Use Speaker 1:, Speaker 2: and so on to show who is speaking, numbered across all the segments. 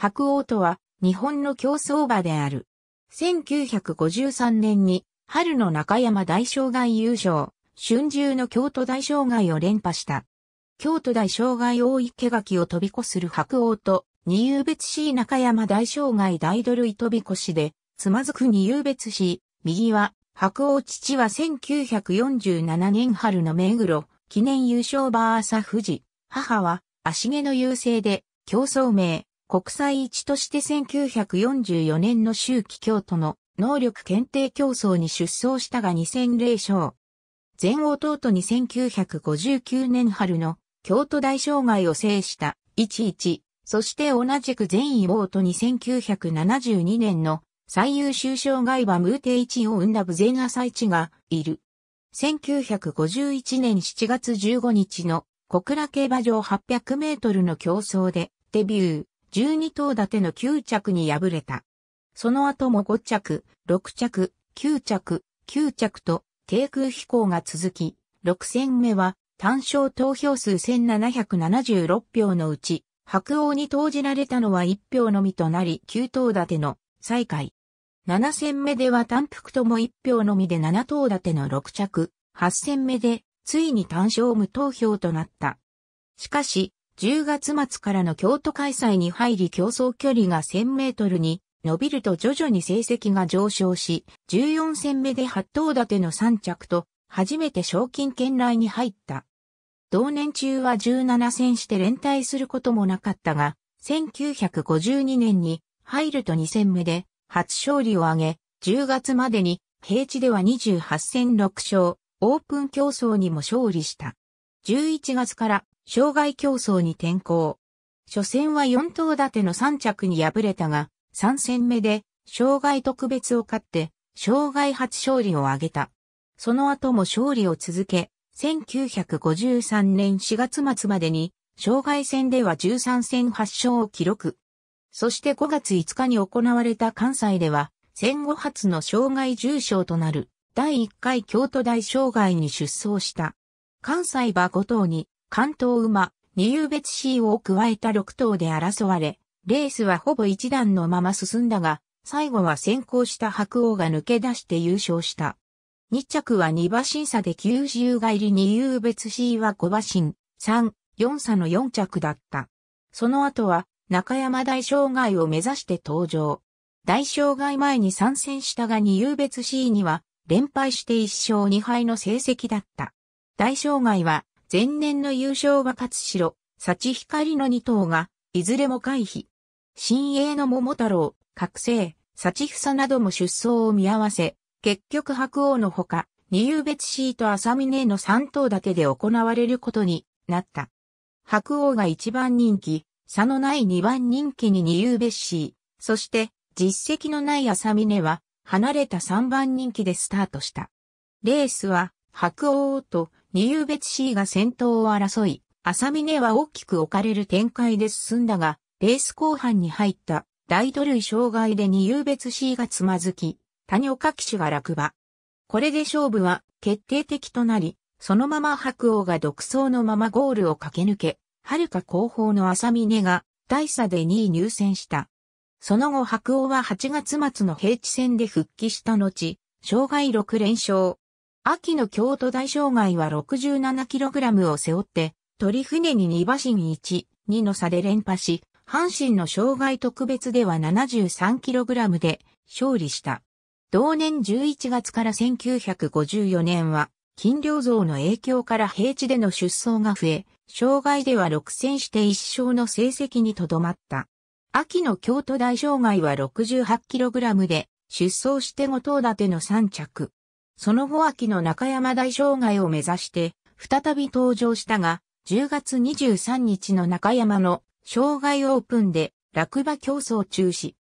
Speaker 1: 白王とは日本の競走馬である。1953年に春の中山大障害優勝、春秋の京都大障害を連覇した。京都大障害大池垣を飛び越する白王と、二遊別 C 中山大障害大土塁飛び越しで、つまずく二遊別 C、右は、白王父は1947年春の目黒、記念優勝バーサ富士、母は、足毛の優勢で、競争名、国際一として1944年の秋季京都の能力検定競争に出走したが2戦0勝。前弟に1959年春の京都大障害を制した11、そして同じく前妹に1972年の最優秀障害馬ムーテイチを生んだ無前朝市がいる。1951年7月15日の小倉競馬場800メートルの競争でデビュー。12頭立ての9着に敗れた。その後も5着、6着、9着、9着と低空飛行が続き、6戦目は単勝投票数1776票のうち、白王に投じられたのは1票のみとなり9頭立ての再開。7戦目では単服とも1票のみで7頭立ての6着、8戦目でついに単勝無投票となった。しかし、10月末からの京都開催に入り競争距離が1000メートルに伸びると徐々に成績が上昇し、14戦目で8頭立ての3着と、初めて賞金圏内に入った。同年中は17戦して連帯することもなかったが、1952年に入ると2戦目で初勝利を挙げ、10月までに平地では28戦6勝、オープン競争にも勝利した。11月から障害競争に転向。初戦は4頭立ての3着に敗れたが、3戦目で障害特別を勝って、障害初勝利を挙げた。その後も勝利を続け、1953年4月末までに、障害戦では13戦8勝を記録。そして5月5日に行われた関西では、戦後初の障害重賞となる第1回京都大障害に出走した。関西馬5頭に関東馬、二遊別 C を加えた6頭で争われ、レースはほぼ一段のまま進んだが、最後は先行した白王が抜け出して優勝した。2着は2馬審査で90帰り二遊別 C は5馬審、3、4差の4着だった。その後は中山大障害を目指して登場。大障害前に参戦したが二遊別 C には連敗して1勝2敗の成績だった。大障害は前年の優勝が勝代、幸光の2頭が、いずれも回避。新鋭の桃太郎、覚醒、幸房なども出走を見合わせ、結局白王のほか、二遊別シーと浅峰の3頭だけで行われることになった。白王が一番人気、差のない二番人気に二遊別シー、そして実績のない浅峰は離れた三番人気でスタートした。レースは白王と二遊別 C が先頭を争い、浅峰は大きく置かれる展開で進んだが、レース後半に入った大土類障害で二遊別 C がつまずき、谷岡騎手が落馬。これで勝負は決定的となり、そのまま白王が独走のままゴールを駆け抜け、遥か後方の浅峰が大差で2位入選した。その後白王は8月末の平地戦で復帰した後、障害6連勝。秋の京都大障害は 67kg を背負って、鳥船に2馬身1、2の差で連覇し、阪神の障害特別では 73kg で勝利した。同年11月から1954年は、金良像の影響から平地での出走が増え、障害では6戦して1勝の成績にとどまった。秋の京都大障害は 68kg で出走して5頭立ての3着。その後秋の中山大障害を目指して再び登場したが、10月23日の中山の障害オープンで落馬競争中止。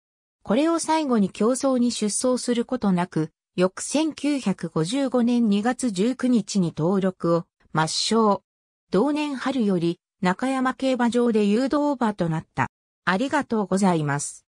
Speaker 1: これを最後に競争に出走することなく、翌1955年2月19日に登録を抹消。同年春より中山競馬場で誘導馬となった。ありがとうございます。